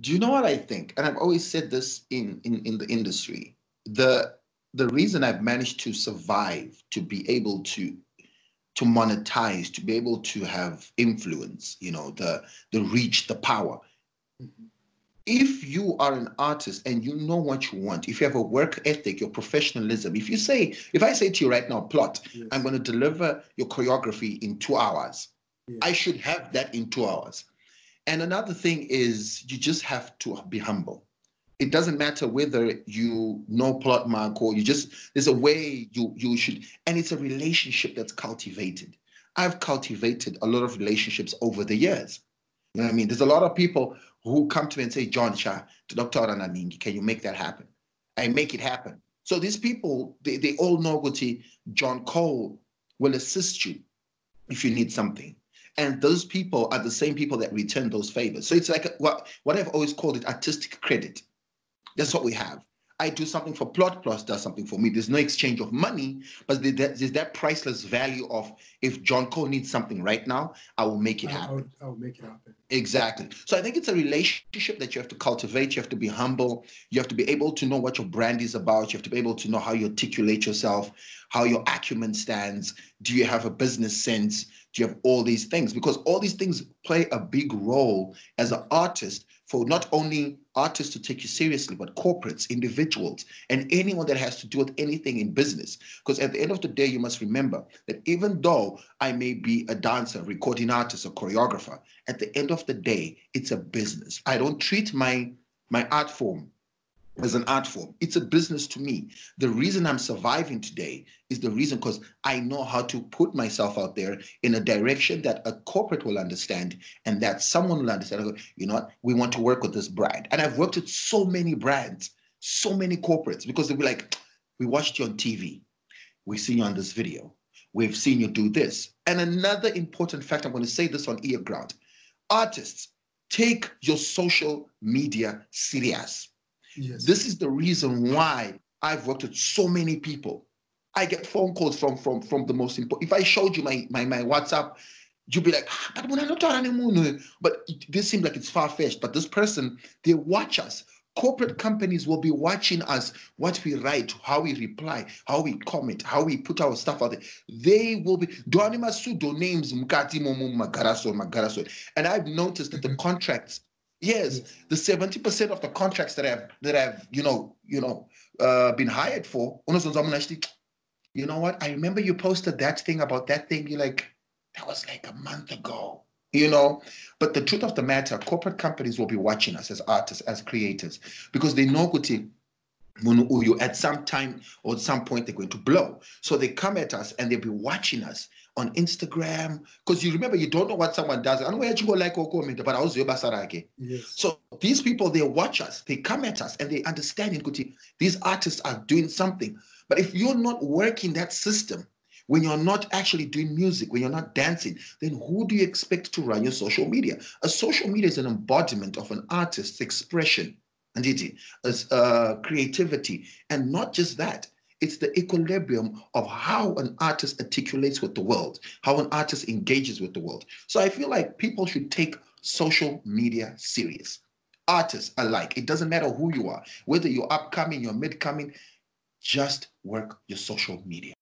Do you know what I think? And I've always said this in, in, in the industry. The the reason I've managed to survive, to be able to to monetize, to be able to have influence, you know, the the reach, the power. Mm-hmm. If you are an artist and you know what you want, if you have a work ethic, your professionalism, if you say, if I say to you right now, plot, yes. I'm going to deliver your choreography in two hours, yes. I should have that in two hours. And another thing is you just have to be humble. It doesn't matter whether you know plot mark or you just there's a way you you should and it's a relationship that's cultivated. I've cultivated a lot of relationships over the years. You know what I mean? There's a lot of people who come to me and say, John to Dr. Araningi, can you make that happen? I make it happen. So these people, they, they all know what John Cole will assist you if you need something. And those people are the same people that return those favors. So it's like what, what I've always called it artistic credit. That's what we have. I do something for Plot Plus does something for me. There's no exchange of money, but there's that priceless value of if John Cole needs something right now, I will make it happen. I'll, I'll make it happen. Exactly. So I think it's a relationship that you have to cultivate. You have to be humble. You have to be able to know what your brand is about. You have to be able to know how you articulate yourself, how your acumen stands. Do you have a business sense? Do you have all these things? Because all these things play a big role as an artist for not only artists to take you seriously, but corporates, individuals, and anyone that has to do with anything in business. Because at the end of the day, you must remember that even though I may be a dancer, recording artist, or choreographer, at the end of the day, it's a business. I don't treat my my art form as an art form. It's a business to me. The reason I'm surviving today is the reason because I know how to put myself out there in a direction that a corporate will understand and that someone will understand. Go, you know what? We want to work with this brand. And I've worked with so many brands, so many corporates because they'll be like, we watched you on TV. We've seen you on this video. We've seen you do this. And another important fact, I'm going to say this on earGROUND. Artists, take your social media serious Yes. This is the reason why I've worked with so many people. I get phone calls from from from the most important. If I showed you my my my WhatsApp, you'd be like, ah, but when I. But this seems like it's far fetched. But this person, they watch us. Corporate companies will be watching us, what we write, how we reply, how we comment, how we put our stuff out there. They will be pseudo names, Mkati Magaraso, Magaraso. And I've noticed that the mm-hmm. contracts Yes, the seventy percent of the contracts that I've that I've you know you know uh, been hired for, you know what? I remember you posted that thing about that thing. You're like, that was like a month ago, you know. But the truth of the matter, corporate companies will be watching us as artists, as creators, because they know Kuti at some time or at some point they're going to blow. So they come at us and they'll be watching us on Instagram. Because you remember you don't know what someone does. I know where you go like or comment, but I was yes. So these people they watch us, they come at us and they understand in these artists are doing something. But if you're not working that system, when you're not actually doing music, when you're not dancing, then who do you expect to run your social media? A social media is an embodiment of an artist's expression as uh, creativity. And not just that, it's the equilibrium of how an artist articulates with the world, how an artist engages with the world. So I feel like people should take social media serious. Artists alike, it doesn't matter who you are, whether you're upcoming, you're mid-coming, just work your social media.